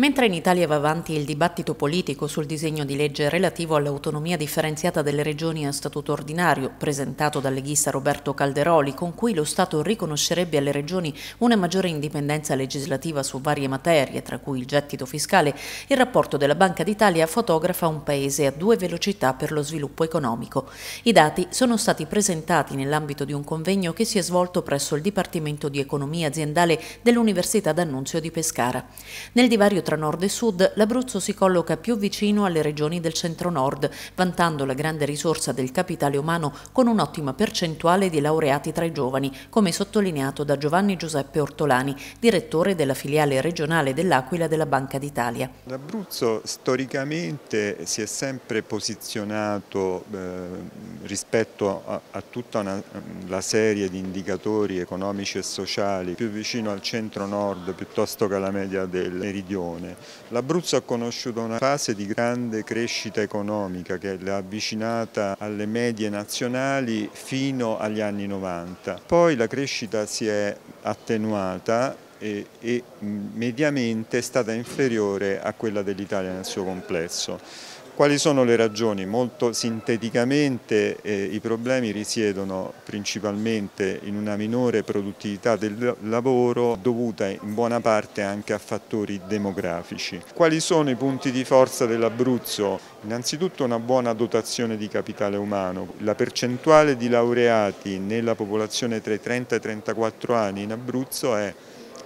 Mentre in Italia va avanti il dibattito politico sul disegno di legge relativo all'autonomia differenziata delle regioni a statuto ordinario, presentato dal leghista Roberto Calderoli, con cui lo Stato riconoscerebbe alle regioni una maggiore indipendenza legislativa su varie materie, tra cui il gettito fiscale, il rapporto della Banca d'Italia fotografa un paese a due velocità per lo sviluppo economico. I dati sono stati presentati nell'ambito di un convegno che si è svolto presso il Dipartimento di Economia Aziendale dell'Università d'Annunzio di Pescara. Nel divario nord e sud, l'Abruzzo si colloca più vicino alle regioni del centro-nord, vantando la grande risorsa del capitale umano con un'ottima percentuale di laureati tra i giovani, come sottolineato da Giovanni Giuseppe Ortolani, direttore della filiale regionale dell'Aquila della Banca d'Italia. L'Abruzzo storicamente si è sempre posizionato eh, rispetto a, a tutta una, la serie di indicatori economici e sociali più vicino al centro-nord piuttosto che alla media del meridione regione. L'Abruzzo ha conosciuto una fase di grande crescita economica che l'ha avvicinata alle medie nazionali fino agli anni 90. Poi la crescita si è attenuata e, e mediamente è stata inferiore a quella dell'Italia nel suo complesso. Quali sono le ragioni? Molto sinteticamente eh, i problemi risiedono principalmente in una minore produttività del lavoro dovuta in buona parte anche a fattori demografici. Quali sono i punti di forza dell'Abruzzo? Innanzitutto una buona dotazione di capitale umano. La percentuale di laureati nella popolazione tra i 30 e i 34 anni in Abruzzo è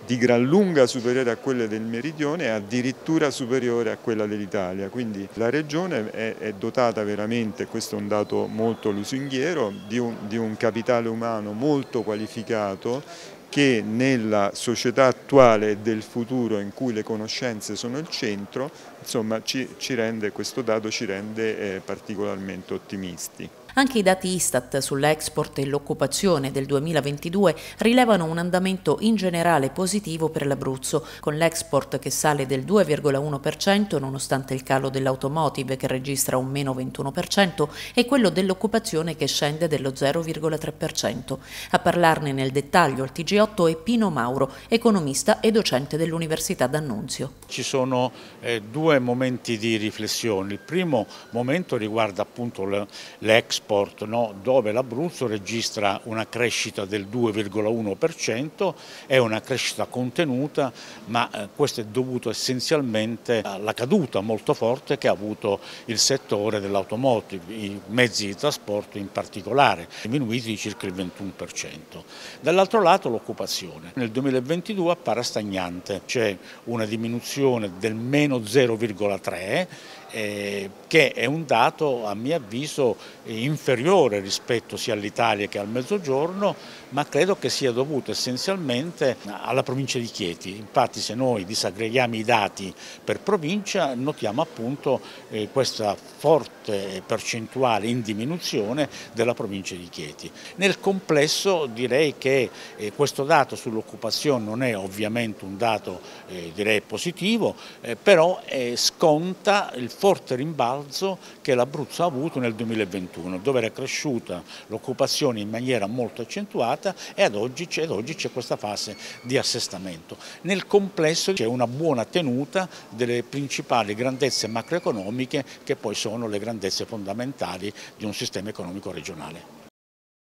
di gran lunga superiore a quelle del meridione e addirittura superiore a quella dell'Italia, quindi la regione è, è, dotata veramente, questo è un dato molto lusinghiero, di un, di un capitale umano molto qualificato che nella società attuale e del futuro in cui le conoscenze sono il centro, insomma ci, ci rende, questo dato ci rende eh, particolarmente ottimisti. Anche i dati Istat sull'export e l'occupazione del 2022 rilevano un andamento in generale positivo per l'Abruzzo, con l'export che sale del 2,1% nonostante il calo dell'automotive che registra un meno 21% e quello dell'occupazione che scende dello 0,3%. A parlarne nel dettaglio al TG8 è Pino Mauro, economista e docente dell'Università d'Annunzio. Ci sono eh, due momenti di riflessione. Il primo momento riguarda appunto l'export export no? dove l'Abruzzo registra una crescita del 2,1%, è una crescita contenuta ma eh, questo è dovuto essenzialmente alla caduta molto forte che ha avuto il settore dell'automotive, i mezzi di trasporto in particolare, diminuiti di circa il 21%. Dall'altro lato l'occupazione, nel 2022 appare stagnante, c'è una diminuzione del meno 0,3 eh, che è un dato a mio avviso inferiore rispetto sia all'Italia che al Mezzogiorno, ma credo che sia dovuto essenzialmente alla provincia di Chieti. Infatti se noi disaggreghiamo i dati per provincia notiamo appunto eh, questa forte percentuale in diminuzione della provincia di Chieti. Nel complesso direi che eh, questo dato sull'occupazione non è ovviamente un dato eh, direi positivo, eh, però sconta il forte rimbalzo che l'Abruzzo ha avuto nel 2021, dove era cresciuta l'occupazione in maniera molto accentuata e ad oggi c'è questa fase di assestamento. Nel complesso c'è una buona tenuta delle principali grandezze macroeconomiche che poi sono le grandezze fondamentali di un sistema economico regionale.